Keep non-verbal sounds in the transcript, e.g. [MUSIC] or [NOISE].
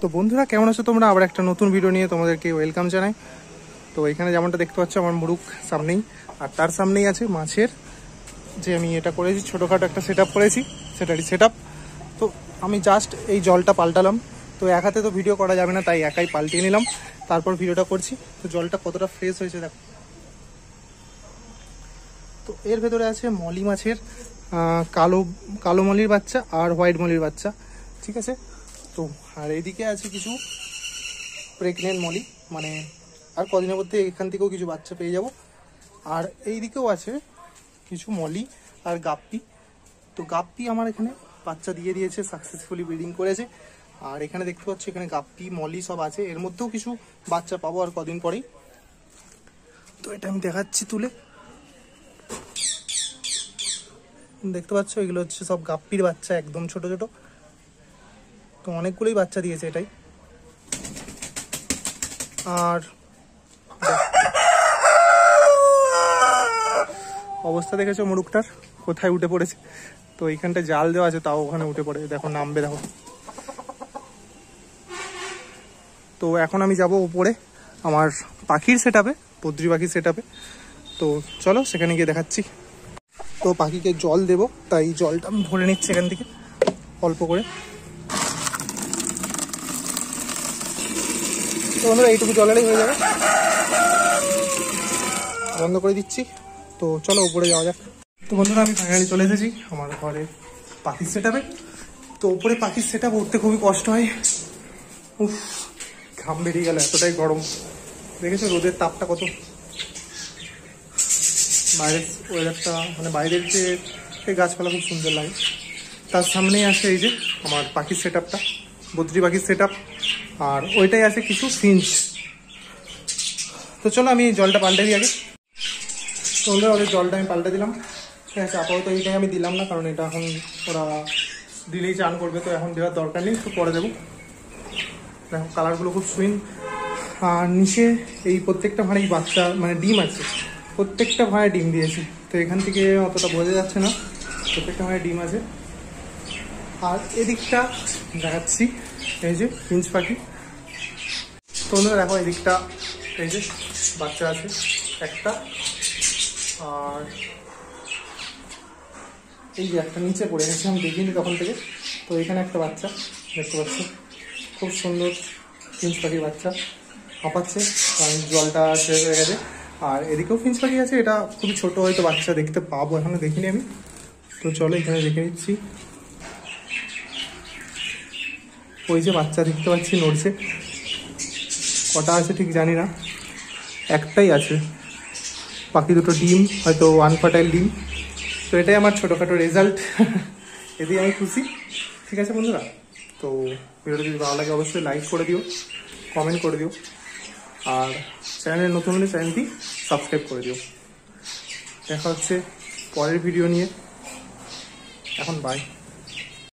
তো বন্ধুরা, কেমন আছো তোমরা? আবার একটা নতুন ভিডিও নিয়ে তোমাদেরকে ওয়েলকাম জানাই। তো এখানে যেমনটা দেখতে পাচ্ছ, আমার মুরুখ সামনেই, আর তার সামনেই আছে মাছের, যে আমি এটা করেছি, ছোটোখাটো একটা সেট করেছি, সেটারই সেট তো আমি জাস্ট এই জলটা পাল্টালাম। তো এক হাতে তো ভিডিও করা যাবে না, তাই একাই পাল্টিয়ে নিলাম। তারপর ভিডিওটা করছি। তো জলটা কতটা ফ্রেশ হয়েছে দেখো। তো এর ভেতরে আছে মলি মাছের কালো কালো মলির বাচ্চা আর হোয়াইট মলির বাচ্চা। ঠিক আছে? তো, আর এইদিকে আছে কিছু প্রেগনেন্ট মলি মানে আর কদিনের মধ্যে এখান থেকেও কিছু বাচ্চা পেয়ে যাব। আর এই দিকেও আছে কিছু মলি আর গাপ্পি। তো গাপ্পি আমার এখানে বাচ্চা দিয়ে দিয়েছে সাকসেসফুলি ব্রিডিং করেছে। আর এখানে দেখতে পাচ্ছি, এখানে গাপ্পি, মলি সব আছে। এর মধ্যেও কিছু বাচ্চা পাবো আর কদিন পরেই। তো এটা আমি দেখাচ্ছি তুলে। দেখতে পাচ্ছ, এগুলো হচ্ছে সব গাপ্পির বাচ্চা, একদম ছোট ছোট। তো অনেকগুলোই বাচ্চা দিয়েছে এটাই। আর অবস্থা দেখেছ মুরুকটার কোথায় উঠে পড়েছে? তো এইখানটা জাল দেওয়া আছে, তাও ওখানে উঠে পড়ে। দেখো, নামবে, দেখো। তো এখন আমি যাব উপরে, আমার পাখির সেট আপে পদ্রি পাখির সেট আপে তো চলো, সেখানে গিয়ে দেখাচ্ছি। তো পাখিকে জল দেব, তাই জলটা আমি ভরে নিচ্ছি এখান থেকে, অল্প করে। তো বন্ধুরা, এইটুকু জলেরই হয়ে যাবে। বন্ধ করে দিচ্ছি। তো চলো উপরে যাওয়া যাক। তো বন্ধুরা, আমি ফাইনালি চলে এসেছি আমার ঘরে পাখির সেট তো উপরে পাখির সেট আপ উঠতে খুবই কষ্ট হয়। উফ, ঘাম বেরিয়ে গেল, এতটাই গরম। দেখেছ রোদের তাপটা কত? বাইরের ওয়েদারটা মানে বাইরের যে গাছপালা খুব সুন্দর লাগে। তার সামনেই আছে এই যে আমার পাখির সেট আপটা বদ্রি পাখির সেট আর ওইটাই আছে কিছু ফিঞ্চ তো চলো আমি জলটা পাল্টে দিই আগে। বন্ধুরা, ওদের জলটা আমি পাল্টে দিলাম। ঠিক আছে, আপাতত এইটাই আমি দিলাম না, কারণ এটা এখন ওরা দিলেই চান করবে, তো এখন দেওয়ার দরকার নেই একটু পরে দেবো। দেখো কালারগুলো খুব সুইন আর নিচে এই প্রত্যেকটা ভাঁড়েই বাচ্চা মানে ডিম আছে। প্রত্যেকটা ভাঁড়ে ডিম দিয়েছে। তো এখান থেকে অতটা বোঝা যাচ্ছে না। প্রত্যেকটা ভাঁড়ে ডিম আছে। আর এদিকটা দেখাচ্ছি, এই যে পিঞ্চ পাখি। তো বন্ধুরা, দেখো এদিকটা, এই যে বাচ্চা আছে একটা, আর এই যে একটা নিচে পড়ে গেছে, আমি দেখিনি তখন থেকে। তো এখানে একটা বাচ্চা, দেখতে পাচ্ছি, খুব সুন্দর ফিঞ্চ পাখির বাচ্চা হাঁপাচ্ছে কারণ জলটা শেষ হয়ে গেছে। আর এদিকেও ফিঞ্চ পাখি আছে, এটা খুবই ছোটো, হয়তো বাচ্চা দেখতে পাবো, এখনও দেখিনি আমি। তো চলো এখানে দেখে নিচ্ছি। ওই যে বাচ্চা দেখতে পাচ্ছি নড়ছে। কটা আছে ঠিক জানি না। একটাই আছে। বাকি দুটো ডিম, হয়তো ওয়ান ফার্টাইল ডিম। তো এটাই আমার ছোটোখাটো রেজাল্ট [LAUGHS] এতেই আমি খুশি। ঠিক আছে বন্ধুরা? তো ভিডিওটা যদি ভালো লাগে অবশ্যই লাইক করে দিও কমেন্ট করে দিও। আর চ্যানেলের নতুন হলে চ্যানেলটি সাবস্ক্রাইব করে দিও। দেখা হচ্ছে পরের ভিডিও নিয়ে। এখন বাই